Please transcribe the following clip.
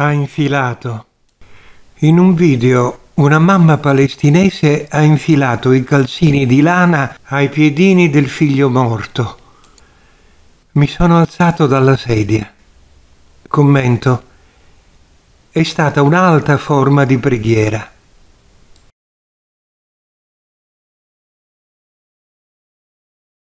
ha infilato. In un video una mamma palestinese ha infilato i calzini di lana ai piedini del figlio morto. Mi sono alzato dalla sedia. Commento. È stata un'alta forma di preghiera.